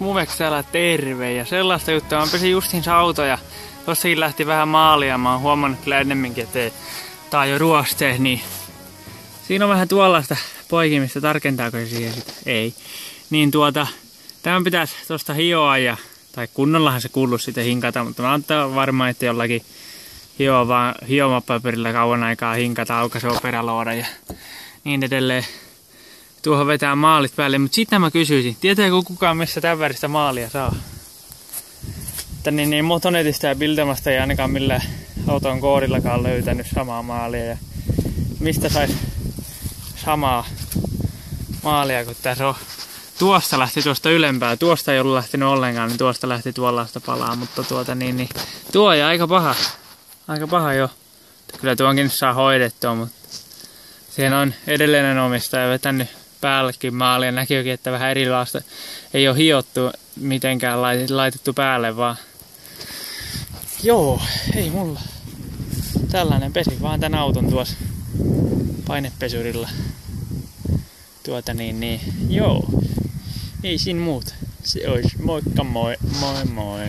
Muveks täällä terve ja sellaista juttua. Mä pesin justiinsa auto ja tossakin lähti vähän maalia. Mä oon huomannut kyllä ennemminkin, että tää on jo ruoste, niin siinä on vähän tuollaista poikimista. Tarkentaako se siihen sitten? Ei. Niin tuota, tämän pitäisi tosta hioa ja, tai kunnollahan se kuuluu sitten hinkata, mutta mä oon varma, että jollakin hioa vaan hiomapaperilla kauan aikaa hinkata aukaisee peräloora ja niin edelleen tuohon vetää maalit päälle. Mutta sitten mä kysyisin, tietääkö kukaan missä tämän väristä maalia saa? Että niin, niin motonetista ja Bildamasta ei ainakaan millään auton koodillakaan löytänyt samaa maalia. Ja mistä sais samaa maalia kuin tässä on. Tuosta lähti tuosta ylempää. Tuosta ei ollut lähtenyt ollenkaan, niin tuosta lähti tuollaista palaa. Mutta tuota niin, niin tuo ja aika paha. Aika paha jo. Kyllä tuonkin saa hoidettua, mutta siihen on edellinen omistaja vetänyt päällekin maali ja näkyykin, että vähän erilaista ei ole hiottu mitenkään laitettu päälle, vaan joo, ei mulla. Tällainen pesi vaan tän auton tuossa painepesurilla. Tuota niin, niin, joo. Ei siinä muuta. Se olisi moikka moi, moi moi.